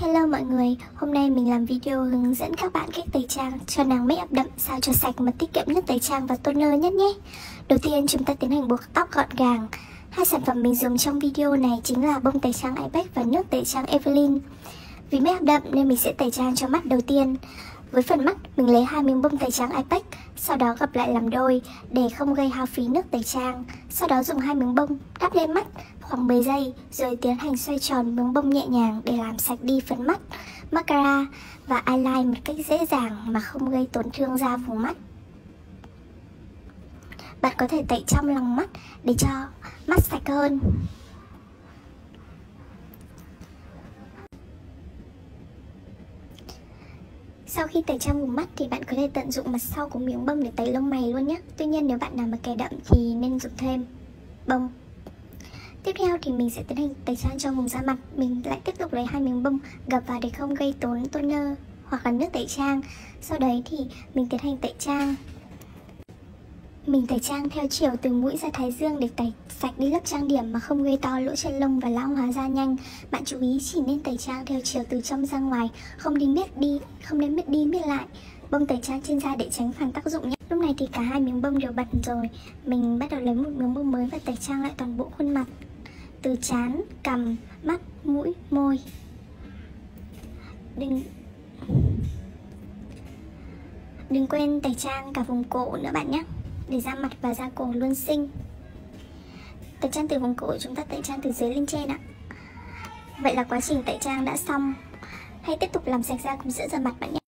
Hello mọi người, hôm nay mình làm video hướng dẫn các bạn cách tẩy trang cho nàng make up đậm sao cho sạch mà tiết kiệm nhất tẩy trang và toner nhất nhé. Đầu tiên chúng ta tiến hành buộc tóc gọn gàng. Hai sản phẩm mình dùng trong video này chính là bông tẩy trang Ibex và nước tẩy trang Evelyn. Vì make up đậm nên mình sẽ tẩy trang cho mắt đầu tiên. Với phần mắt, mình lấy hai miếng bông tẩy trang Ipex, sau đó gập lại làm đôi để không gây hao phí nước tẩy trang. Sau đó dùng hai miếng bông đắp lên mắt khoảng 10 giây rồi tiến hành xoay tròn miếng bông nhẹ nhàng để làm sạch đi phần mắt, mascara và eyeliner một cách dễ dàng mà không gây tổn thương da vùng mắt. Bạn có thể tẩy trong lòng mắt để cho mắt sạch hơn. Sau khi tẩy trang vùng mắt thì bạn có thể tận dụng mặt sau của miếng bông để tẩy lông mày luôn nhé. Tuy nhiên nếu bạn nào mà kẻ đậm thì nên dùng thêm bông. Tiếp theo thì mình sẽ tiến hành tẩy trang cho vùng da mặt. Mình lại tiếp tục lấy hai miếng bông gập vào để không gây tốn toner hoặc là nước tẩy trang Sau đấy thì mình tiến hành tẩy trang mình tẩy trang theo chiều từ mũi ra thái dương để tẩy sạch đi lớp trang điểm mà không gây to lỗ chân lông và lão hóa da nhanh. Bạn chú ý chỉ nên tẩy trang theo chiều từ trong ra ngoài, không đi miết đi, không nên miết đi miết lại. Bông tẩy trang trên da để tránh phản tác dụng nhé. Lúc này thì cả hai miếng bông đều bật rồi. Mình bắt đầu lấy một miếng bông mới và tẩy trang lại toàn bộ khuôn mặt. Từ trán, cằm, mắt, mũi, môi. Đừng Đừng quên tẩy trang cả vùng cổ nữa bạn nhé để da mặt và da cổ luôn xinh. Tẩy trang từ vùng cổ chúng ta tẩy trang từ dưới lên trên ạ. Vậy là quá trình tẩy trang đã xong. Hãy tiếp tục làm sạch da cùng sữa rửa mặt bạn nhé.